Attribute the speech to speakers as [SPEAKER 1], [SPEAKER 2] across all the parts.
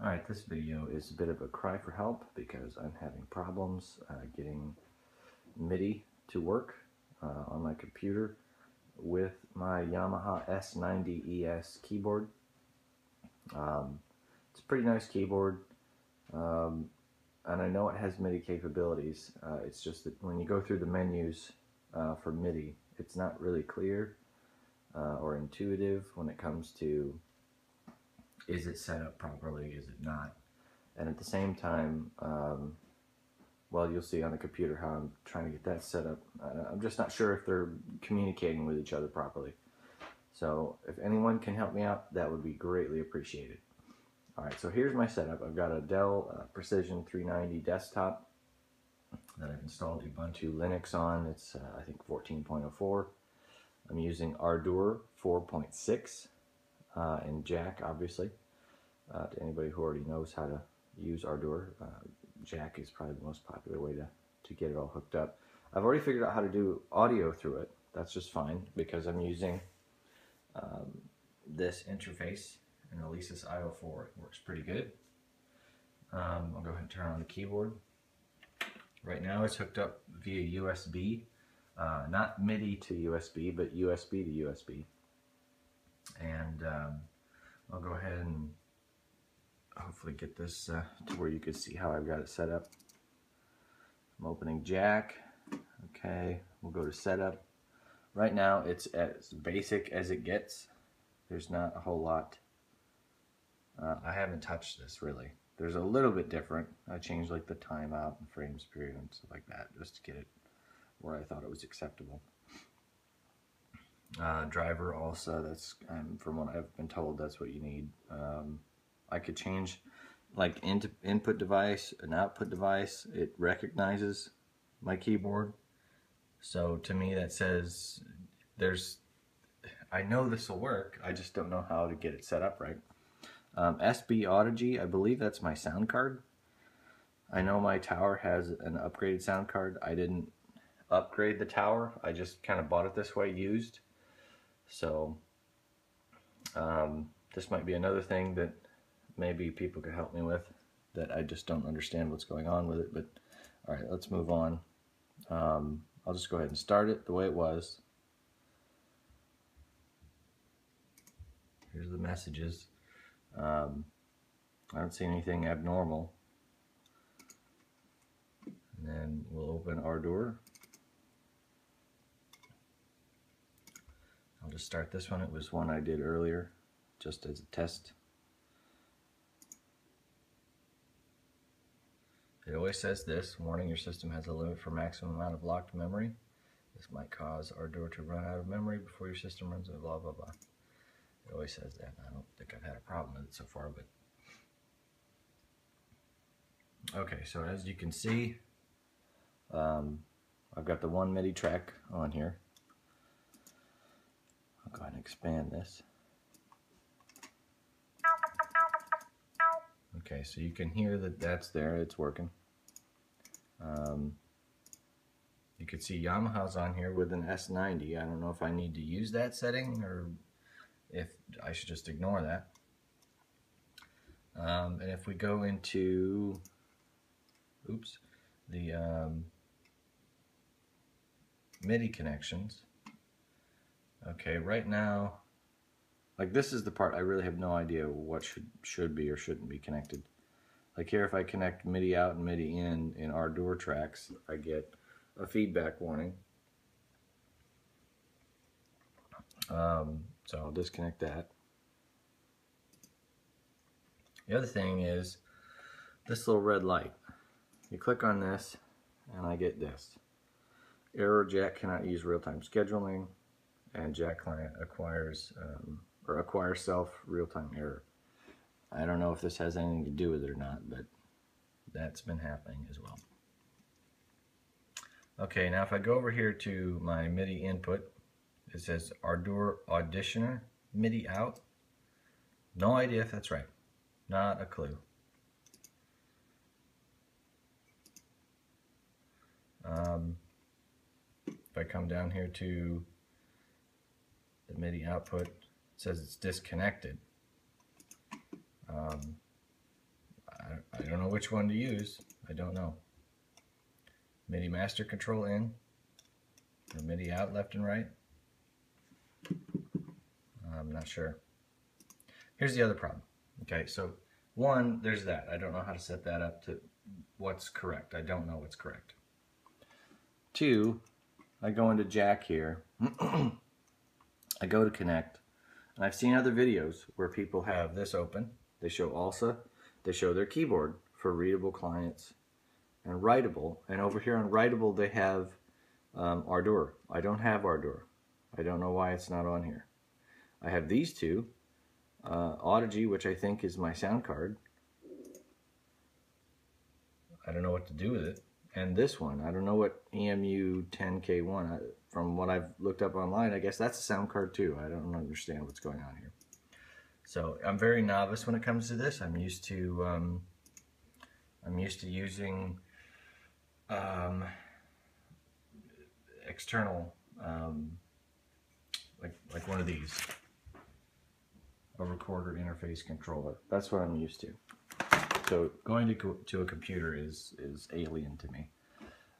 [SPEAKER 1] Alright, this video is a bit of a cry for help because I'm having problems uh, getting MIDI to work uh, on my computer with my Yamaha S90ES keyboard. Um, it's a pretty nice keyboard um, and I know it has MIDI capabilities. Uh, it's just that when you go through the menus uh, for MIDI, it's not really clear uh, or intuitive when it comes to is it set up properly, is it not? And at the same time, um, well, you'll see on the computer how I'm trying to get that set up. I'm just not sure if they're communicating with each other properly. So if anyone can help me out, that would be greatly appreciated. Alright, so here's my setup. I've got a Dell uh, Precision 390 desktop that I've installed Ubuntu Linux on. It's, uh, I think, 14.04. I'm using Ardour 4.6 uh, and Jack, obviously. Uh, to anybody who already knows how to use Ardour, uh, Jack is probably the most popular way to, to get it all hooked up. I've already figured out how to do audio through it. That's just fine because I'm using um, this interface an Alesis IO4. It works pretty good. Um, I'll go ahead and turn on the keyboard. Right now it's hooked up via USB, uh, not MIDI to USB, but USB to USB and um, I'll go ahead and hopefully get this uh, to where you can see how I've got it set up. I'm opening jack. Okay, we'll go to setup. Right now it's as basic as it gets. There's not a whole lot. Uh, I haven't touched this really. There's a little bit different. I changed like the timeout and frames period and stuff like that just to get it where I thought it was acceptable uh, driver also. That's um, from what I've been told. That's what you need. Um, I could change like into input device an output device. It recognizes my keyboard. So to me that says there's. I know this will work. I just don't know how to get it set up right. Um, SB Audigy, I believe that's my sound card. I know my tower has an upgraded sound card. I didn't upgrade the tower. I just kind of bought it this way used. So um, this might be another thing that maybe people could help me with that I just don't understand what's going on with it. But all right, let's move on. Um, I'll just go ahead and start it the way it was. Here's the messages. Um, I don't see anything abnormal. And then we'll open our I'll just start this one. It was one I did earlier, just as a test. It always says this, warning your system has a limit for maximum amount of locked memory. This might cause Ardour to run out of memory before your system runs out blah blah blah. It always says that. I don't think I've had a problem with it so far, but okay, so as you can see, um, I've got the one MIDI track on here. I'll go ahead and expand this. Okay, so you can hear that that's there, it's working. Um, you can see Yamaha's on here with an S90. I don't know if I need to use that setting or if I should just ignore that. Um, and if we go into, oops, the um, MIDI connections, Okay, right now, like this is the part I really have no idea what should should be or shouldn't be connected. Like here, if I connect MIDI out and MIDI in in Ardour tracks, I get a feedback warning. Um, so I'll disconnect that. The other thing is this little red light. You click on this and I get this. Error jack cannot use real-time scheduling and Jack Client acquires um, or acquire self real-time error. I don't know if this has anything to do with it or not, but that's been happening as well. Okay, now if I go over here to my MIDI input, it says Ardour Auditioner MIDI out. No idea if that's right. Not a clue. Um, if I come down here to the MIDI output says it's disconnected. Um, don't know which one to use. I don't know. MIDI master control in or MIDI out left and right. I'm not sure. Here's the other problem. Okay, so one, there's that. I don't know how to set that up to what's correct. I don't know what's correct. Two, I go into jack here. I go to connect. And I've seen other videos where people have this open. They show ALSA. They show their keyboard for readable clients and writable. And over here on writable, they have um, Ardour. I don't have Ardour. I don't know why it's not on here. I have these two. Uh, Audigy, which I think is my sound card. I don't know what to do with it. And this one, I don't know what EMU 10K1, I, from what I've looked up online, I guess that's a sound card too. I don't understand what's going on here. So I'm very novice when it comes to this. I'm used to, um, I'm used to using um, external, um, like, like one of these, a recorder interface controller. That's what I'm used to. So going to, to a computer is, is alien to me.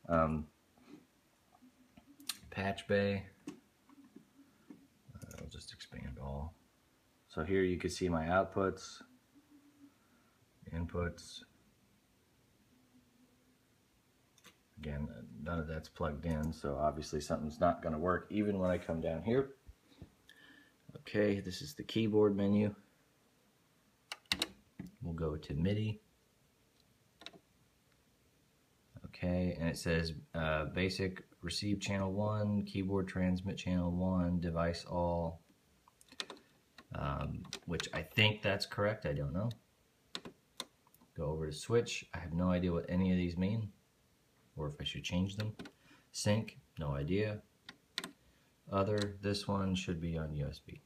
[SPEAKER 1] Um, patch bay, uh, I'll just expand all. So here you can see my outputs, inputs. Again, none of that's plugged in, so obviously something's not going to work even when I come down here. Okay, this is the keyboard menu. We'll go to MIDI. Okay, and it says uh, basic receive channel 1, keyboard transmit channel 1, device all, um, which I think that's correct, I don't know. Go over to switch, I have no idea what any of these mean, or if I should change them. Sync, no idea. Other, this one should be on USB.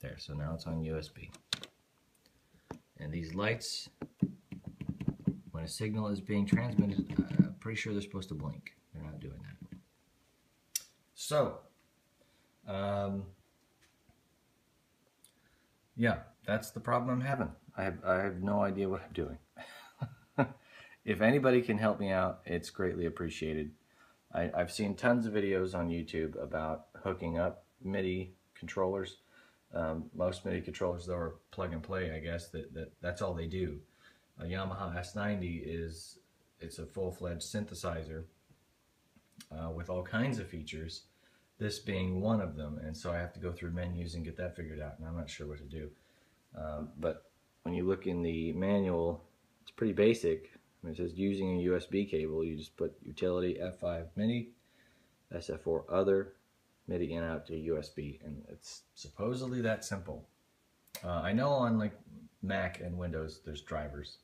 [SPEAKER 1] There, so now it's on USB. And these lights, when a signal is being transmitted, I'm uh, pretty sure they're supposed to blink. They're not doing that. So, um, yeah, that's the problem I'm having. I have, I have no idea what I'm doing. if anybody can help me out, it's greatly appreciated. I, have seen tons of videos on YouTube about hooking up MIDI controllers um, most MIDI controllers though are plug and play, I guess, that, that that's all they do. A Yamaha S90 is, it's a full-fledged synthesizer uh, with all kinds of features, this being one of them, and so I have to go through menus and get that figured out, and I'm not sure what to do. Um, but when you look in the manual, it's pretty basic. I mean, it says using a USB cable, you just put utility F5 MIDI, SF4 other, MIDI in out to USB, and it's supposedly that simple. Uh, I know on like Mac and Windows there's drivers,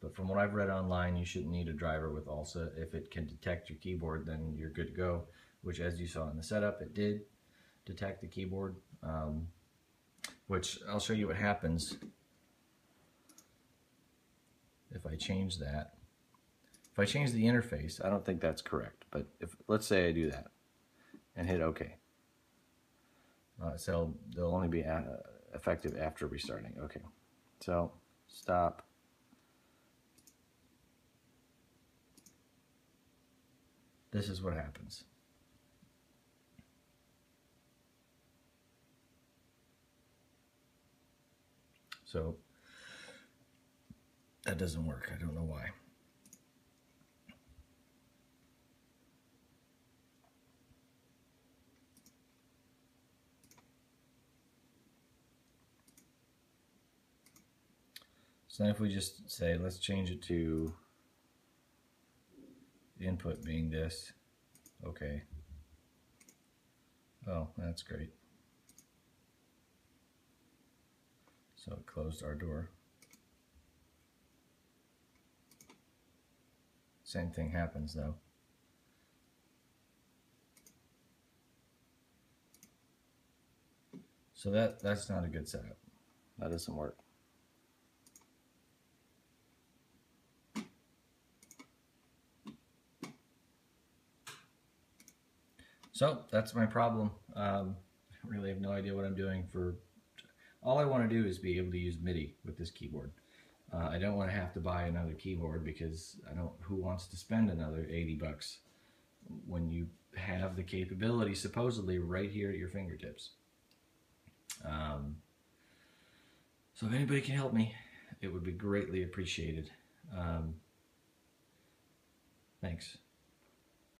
[SPEAKER 1] but from what I've read online, you shouldn't need a driver with ALSA. If it can detect your keyboard, then you're good to go, which as you saw in the setup, it did detect the keyboard, um, which I'll show you what happens if I change that. If I change the interface, I don't think that's correct, but if let's say I do that and hit OK. Uh, so they'll only be effective after restarting. Okay, so stop. This is what happens. So that doesn't work. I don't know why. So if we just say, let's change it to input being this, okay. Oh, that's great. So it closed Ardour. Same thing happens though. So that, that's not a good setup. That doesn't work. So that's my problem. Um, I really have no idea what I'm doing for. All I want to do is be able to use MIDI with this keyboard. Uh, I don't want to have to buy another keyboard because I don't. Who wants to spend another eighty bucks when you have the capability supposedly right here at your fingertips? Um, so if anybody can help me, it would be greatly appreciated. Um, thanks.